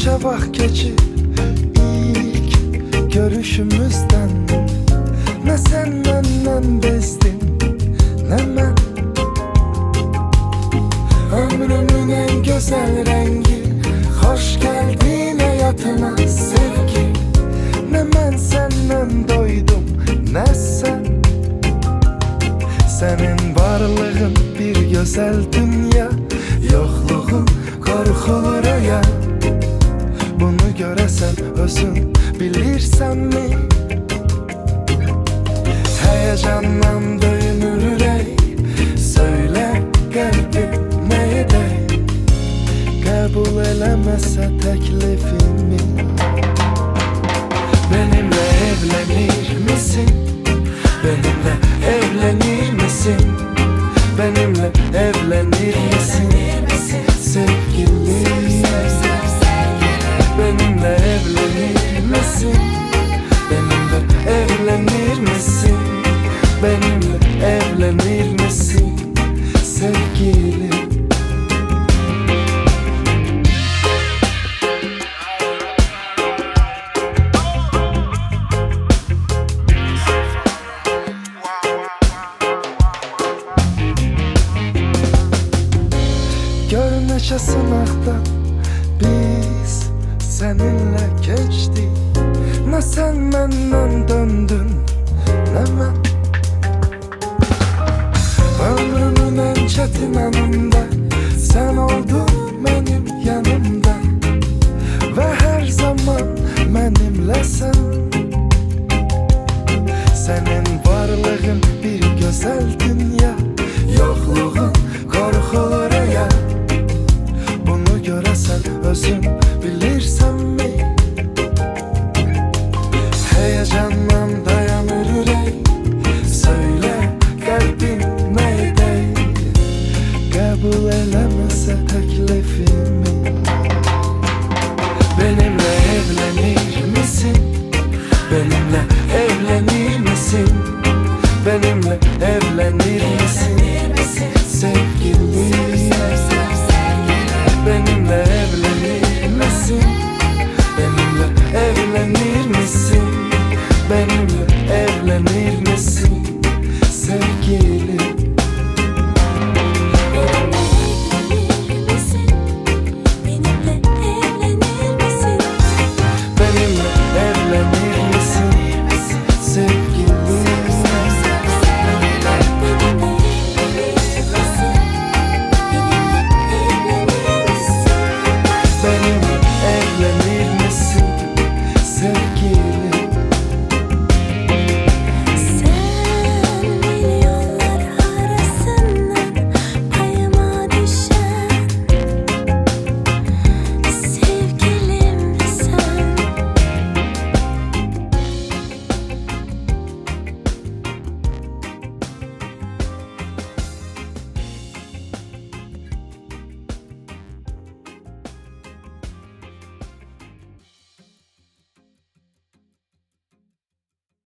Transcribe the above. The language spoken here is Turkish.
Bak geçip ilk görüşümüzden Ne sen benden bezdin ne ben. Ömrümün en güzel rengi Hoş geldin hayatıma sevgi. Ne ben senden doydum ne sen. Senin varlığın bir güzel dünya Yokluğun korkulur ya Bunu göresen özün bilirsen mi? Heyecandan dönür ürek Söyle kalbim neydi? Kabul elemezse teklifimi Benimle evlenir misin? Benimle evlenir misin? Benimle evlenir misin? Sevgilim misin? Benimle evlenir misin? Benimle evlenir misin? Sevgilim Gör neçə sınaqdan biz seninle keçdik Nə sən məndən döndün, mən Ömrümün en çetin anında elemezse teklifimi Benimle evlenir misin? Benimle evlenir misin? Benimle